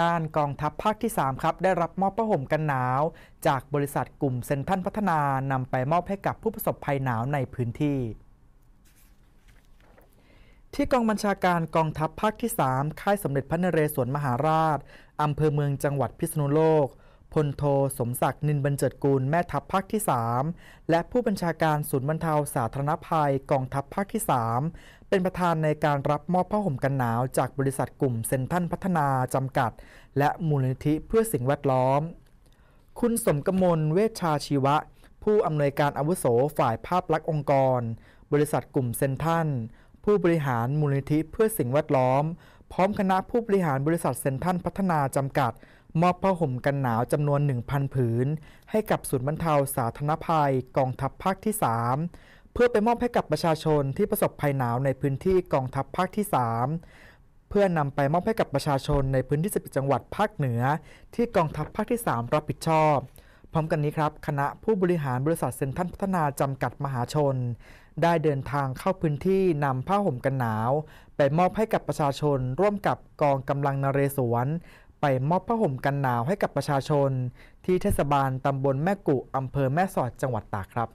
ด้านกองทัพภาคที่ 3 ครับ ได้รับมอบผ้าห่มกันหนาว จากบริษัทกลุ่มเซนทรันพัฒนานำไปมอบให้กับผู้ประสบภัยหนาวในพื้นที่ที่กองบัญชาการกองทัพภาคที่ 3 ค่ายสมเด็จพระนเรศวรมหาราช อำเภอเมืองจังหวัดพิษณุโลก พลโทสมศักดิ์นินบรรเจิดกุลแม่ทัพภาคที่ 3 และผู้บัญชาการศูนย์บรรเทาสาธารณภัยกองทัพภาคที่ 3 เป็นประธานในการรับมอบผ้าห่มกันหนาวจากบริษัทกลุ่มเซนทันพัฒนาจำกัด และมูลนิธิเพื่อสิ่งแวดล้อม คุณสมกมลเวชชาชีวะ ผู้อำนวยการอาวุโสฝ่ายภาพลักษณ์องค์กร บริษัทกลุ่มเซนทันผู้บริหารมูลนิธิเพื่อสิ่งแวดล้อม พร้อมคณะผู้บริหารบริษัทเซนทันพัฒนาจำกัด มอบผ้าห่มกันหนาวจำนวน 1,000 ผืน ให้กับศูนย์บรรเทาสาธารณภัยกองทัพภาคที่ 3 เพื่อไปมอบให้กับประชาชนที่ประสบภัยหนาวในพื้นที่กองทัพภาคที่ 3 เพื่อนำไปมอบให้กับประชาชนในพื้นที่11จังหวัดภาคเหนือ ที่กองทัพภาคที่ 3 รับผิดชอบ พร้อมกันนี้ครับ คณะผู้บริหารบริษัทเซ็นทรัลพัฒนาจำกัดมหาชน ได้เดินทางเข้าพื้นที่นำผ้าห่มกันหนาว ไปมอบให้กับประชาชนร่วมกับกองกำลังนเรศวร ไปมอบผ้าห่มกันหนาวให้กับประชาชน ที่เทศบาลตำบลแม่กุอำเภอแม่สอดจังหวัดตากครับ